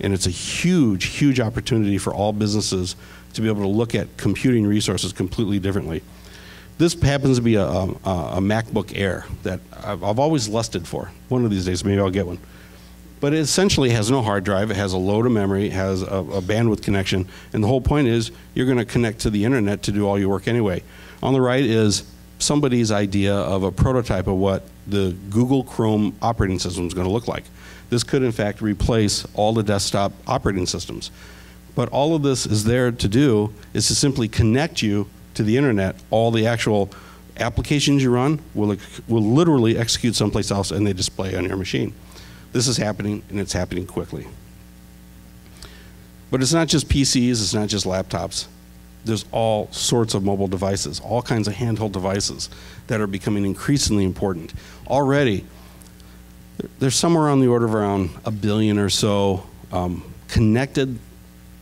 And it's a huge, huge opportunity for all businesses to be able to look at computing resources completely differently. This happens to be a, um, a, a MacBook Air that I've, I've always lusted for. One of these days, maybe I'll get one. But it essentially has no hard drive. It has a load of memory, it has a, a bandwidth connection, and the whole point is you're going to connect to the internet to do all your work anyway. On the right is somebody's idea of a prototype of what the Google Chrome operating system is going to look like. This could, in fact, replace all the desktop operating systems. But all of this is there to do is to simply connect you to the internet. All the actual applications you run will, will literally execute someplace else and they display on your machine. This is happening, and it's happening quickly. But it's not just PCs, it's not just laptops. There's all sorts of mobile devices, all kinds of handheld devices that are becoming increasingly important. Already, there's somewhere on the order of around a billion or so um, connected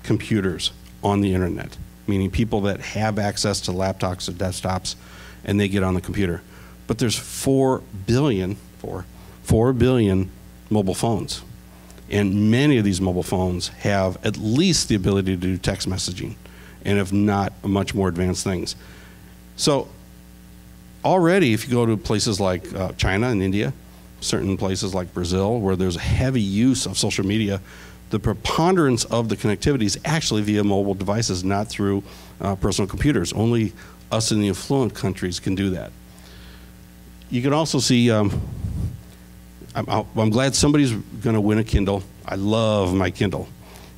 computers on the internet, meaning people that have access to laptops or desktops and they get on the computer. But there's 4 billion, 4, 4 billion mobile phones. And many of these mobile phones have at least the ability to do text messaging, and if not, much more advanced things. So, already, if you go to places like uh, China and India, certain places like Brazil, where there's a heavy use of social media, the preponderance of the connectivity is actually via mobile devices, not through uh, personal computers. Only us in the affluent countries can do that. You can also see um, I'm, I'm glad somebody's going to win a Kindle. I love my Kindle.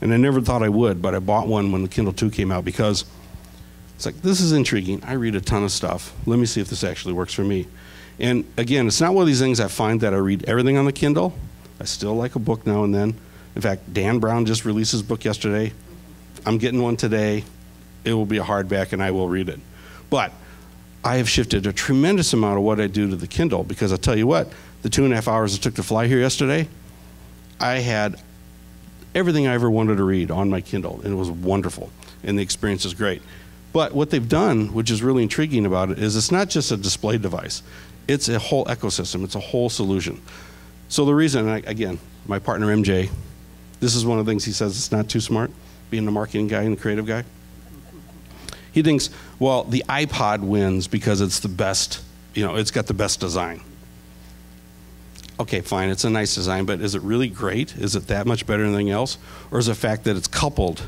And I never thought I would, but I bought one when the Kindle 2 came out because it's like, this is intriguing. I read a ton of stuff. Let me see if this actually works for me. And again, it's not one of these things I find that I read everything on the Kindle. I still like a book now and then. In fact, Dan Brown just released his book yesterday. I'm getting one today. It will be a hardback and I will read it. But I have shifted a tremendous amount of what I do to the Kindle because I'll tell you what, the two and a half hours it took to fly here yesterday, I had everything I ever wanted to read on my Kindle, and it was wonderful, and the experience is great. But what they've done, which is really intriguing about it, is it's not just a display device, it's a whole ecosystem, it's a whole solution. So the reason, again, my partner MJ, this is one of the things he says it's not too smart, being the marketing guy and the creative guy. He thinks, well, the iPod wins because it's the best, you know, it's got the best design okay, fine, it's a nice design, but is it really great? Is it that much better than anything else? Or is the fact that it's coupled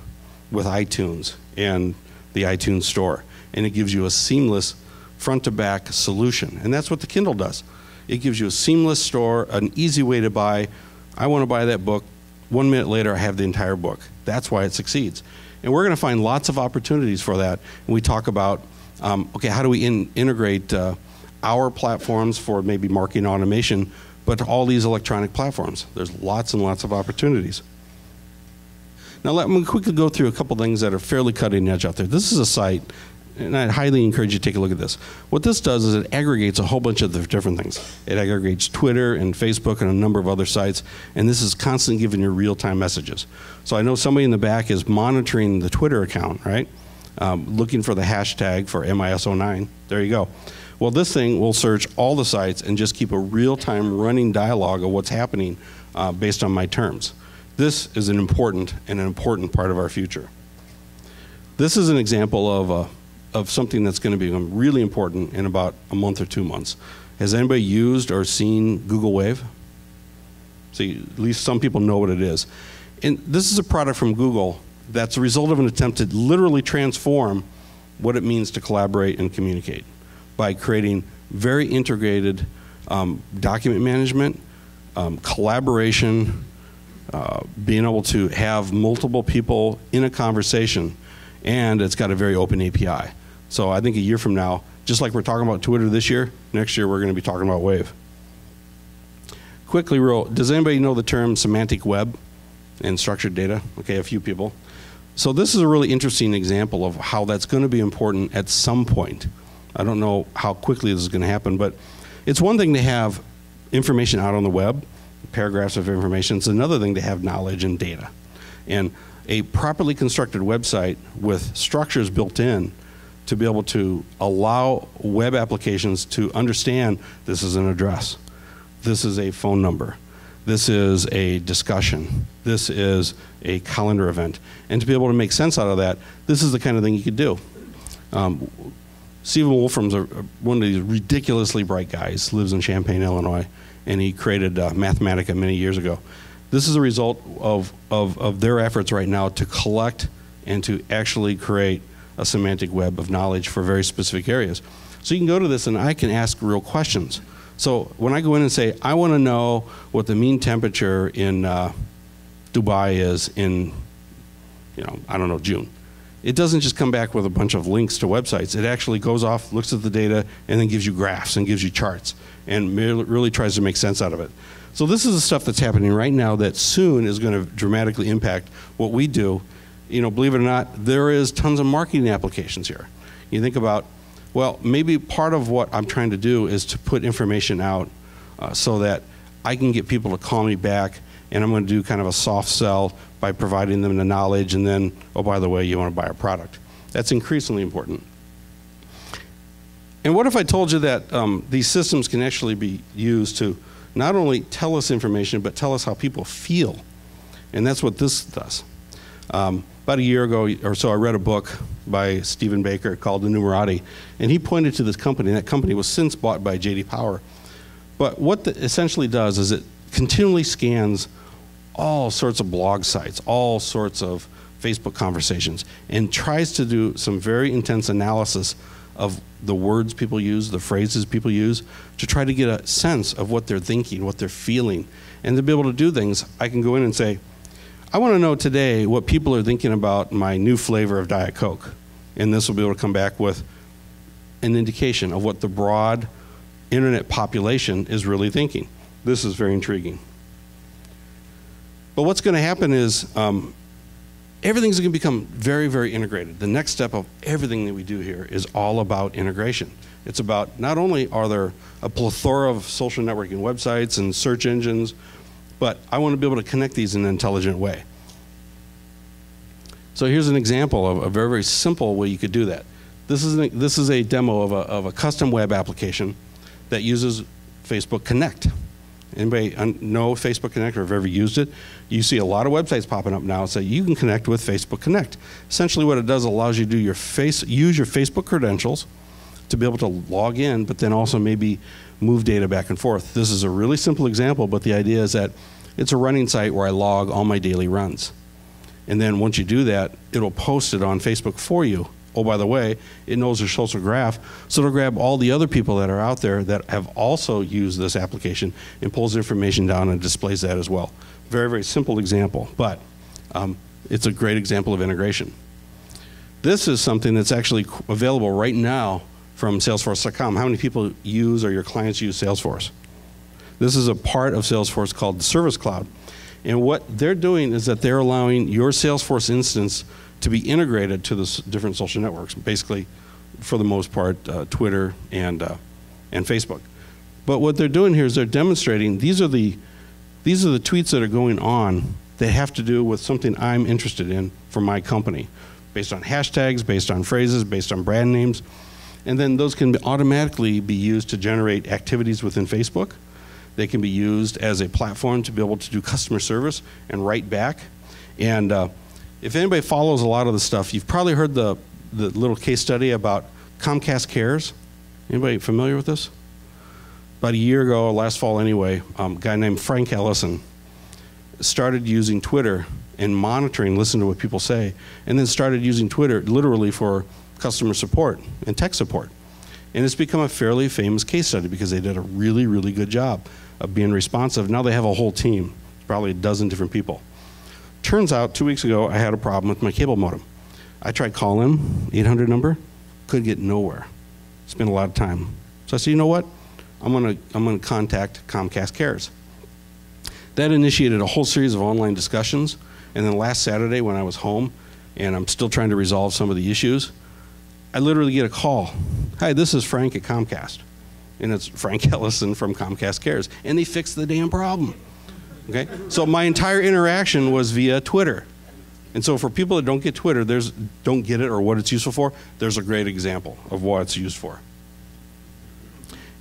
with iTunes and the iTunes store? And it gives you a seamless front to back solution. And that's what the Kindle does. It gives you a seamless store, an easy way to buy. I want to buy that book. One minute later, I have the entire book. That's why it succeeds. And we're going to find lots of opportunities for that. And we talk about, um, okay, how do we in, integrate uh, our platforms for maybe marketing automation but all these electronic platforms. There's lots and lots of opportunities. Now, let me quickly go through a couple things that are fairly cutting edge out there. This is a site, and I highly encourage you to take a look at this. What this does is it aggregates a whole bunch of different things. It aggregates Twitter and Facebook and a number of other sites, and this is constantly giving you real time messages. So I know somebody in the back is monitoring the Twitter account, right? Um, looking for the hashtag for MIS09. There you go. Well, this thing will search all the sites and just keep a real time running dialogue of what's happening uh, based on my terms. This is an important and an important part of our future. This is an example of, a, of something that's going to become really important in about a month or two months. Has anybody used or seen Google Wave? See, at least some people know what it is. And this is a product from Google that's a result of an attempt to literally transform what it means to collaborate and communicate by creating very integrated um, document management, um, collaboration, uh, being able to have multiple people in a conversation, and it's got a very open API. So I think a year from now, just like we're talking about Twitter this year, next year we're going to be talking about Wave. Quickly, real, does anybody know the term semantic web and structured data? Okay, a few people. So this is a really interesting example of how that's going to be important at some point. I don't know how quickly this is going to happen, but it's one thing to have information out on the web, paragraphs of information. It's another thing to have knowledge and data. And a properly constructed website with structures built in to be able to allow web applications to understand this is an address, this is a phone number, This is a discussion. This is a calendar event. And to be able to make sense out of that, this is the kind of thing you could do. Um, Stephen Wolfram's a, one of these ridiculously bright guys, lives in Champaign, Illinois, and he created uh, Mathematica many years ago. This is a result of, of, of their efforts right now to collect and to actually create a semantic web of knowledge for very specific areas. So you can go to this and I can ask real questions. So when I go in and say, I want to know what the mean temperature in uh, Dubai is in, you know, I don't know, June. It doesn't just come back with a bunch of links to websites. It actually goes off, looks at the data, and then gives you graphs and gives you charts and really tries to make sense out of it. So this is the stuff that's happening right now that soon is going to dramatically impact what we do. You know, believe it or not, there is tons of marketing applications here. You think about well, maybe part of what I'm trying to do is to put information out uh, so that I can get people to call me back and I'm going to do kind of a soft sell by providing them the knowledge and then, oh, by the way, you want to buy a product. That's increasingly important. And what if I told you that um, these systems can actually be used to not only tell us information, but tell us how people feel? And that's what this does. Um, about a year ago or so, I read a book by Stephen Baker called The Numerati, and he pointed to this company. And that company was since bought by J.D. Power. But what it essentially does is it continually scans all sorts of blog sites, all sorts of Facebook conversations, and tries to do some very intense analysis of the words people use, the phrases people use, to try to get a sense of what they're thinking, what they're feeling. And to be able to do things, I can go in and say, I want to know today what people are thinking about my new flavor of Diet Coke. And this will be able to come back with an indication of what the broad internet population is really thinking. This is very intriguing. But what's going to happen is um, everything's going to become very, very integrated. The next step of everything that we do here is all about integration. It's about not only are there a plethora of social networking websites and search engines, but I want to be able to connect these in an intelligent way. So here's an example of a very, very simple way you could do that. This is, an, this is a demo of a, of a custom web application that uses Facebook Connect. Anybody know Facebook Connect or have ever used it? You see a lot of websites popping up now that say you can connect with Facebook Connect. Essentially what it does allows you to do your face, use your Facebook credentials to be able to log in, but then also maybe move data back and forth. This is a really simple example, but the idea is that it's a running site where I log all my daily runs. And then once you do that, it'll post it on Facebook for you. Oh, by the way, it knows your social graph, so it'll grab all the other people that are out there that have also used this application and pulls information down and displays that as well. Very, very simple example, but um, it's a great example of integration. This is something that's actually available right now from Salesforce.com. How many people use or your clients use Salesforce? This is a part of Salesforce called the Service Cloud. And what they're doing is that they're allowing your Salesforce instance to be integrated to the different social networks, basically, for the most part, uh, Twitter and, uh, and Facebook. But what they're doing here is they're demonstrating these are, the, these are the tweets that are going on that have to do with something I'm interested in for my company, based on hashtags, based on phrases, based on brand names and then those can automatically be used to generate activities within Facebook. They can be used as a platform to be able to do customer service and write back. And uh, if anybody follows a lot of the stuff, you've probably heard the, the little case study about Comcast Cares. Anybody familiar with this? About a year ago, last fall anyway, um, a guy named Frank Eliason started using Twitter and monitoring, listen to what people say, and then started using Twitter literally for customer support and tech support. And it's become a fairly famous case study because they did a really, really good job of being responsive. Now they have a whole team, probably a dozen different people. Turns out, two weeks ago, I had a problem with my cable modem. I tried calling 800 number, could get nowhere. Spent a lot of time. So I said, you know what? I'm gonna, I'm gonna contact Comcast Cares. That initiated a whole series of online discussions. And then last Saturday, when I was home, and I'm still trying to resolve some of the issues, I literally get a call. Hi, this is Frank at Comcast. And it's Frank Eliason from Comcast Cares. And they fixed the damn problem. Okay? So my entire interaction was via Twitter. And so for people that don't get Twitter, there's don't get it or what it's useful for, there's a great example of what it's used for.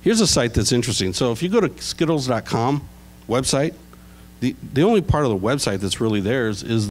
Here's a site that's interesting. So if you go to skittles.com website, The, the only part of the website that's really theirs is